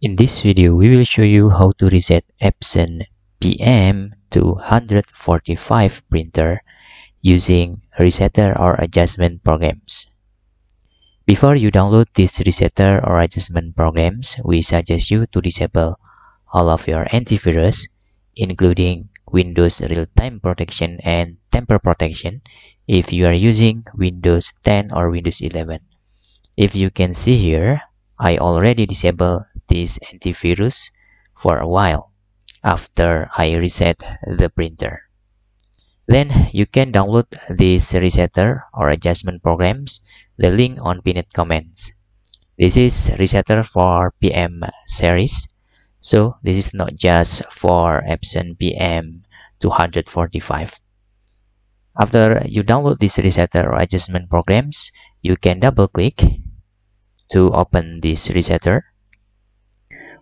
In this video, we will show you how to reset Epson PM to 145 printer using resetter or adjustment programs. Before you download this resetter or adjustment programs, we suggest you to disable all of your antivirus, including Windows Real-Time Protection and Tamper Protection if you are using Windows 10 or Windows 11. If you can see here, I already disabled this antivirus for a while after I reset the printer. Then you can download this resetter or adjustment programs, the link on pinned comments. This is resetter for PM series. So this is not just for Epson PM 245. After you download this resetter or adjustment programs, you can double click to open this resetter.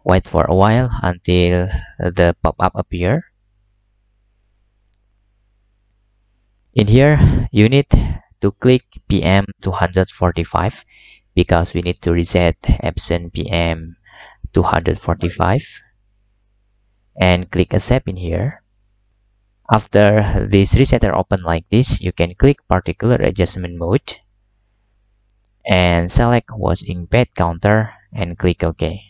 Wait for a while until the pop-up appear. In here, you need to click PM 245 because we need to reset Epson PM 245 and click accept in here. After this resetter open like this, you can click particular adjustment mode and select waste ink pad counter and click OK.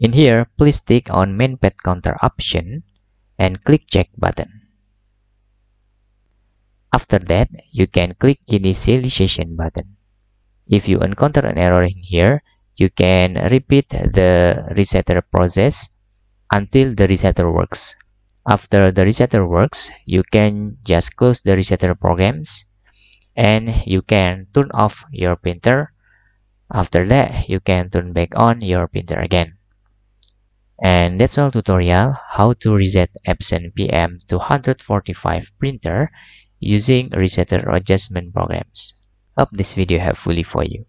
In here, please click on main pad counter option and click check button. After that, you can click initialization button. If you encounter an error in here, you can repeat the resetter process until the resetter works. After the resetter works, you can just close the resetter programs and you can turn off your printer after that you can turn back on your printer again and that's all tutorial how to reset Epson PM 245 printer using resetter adjustment programs. Hope this video helpful for you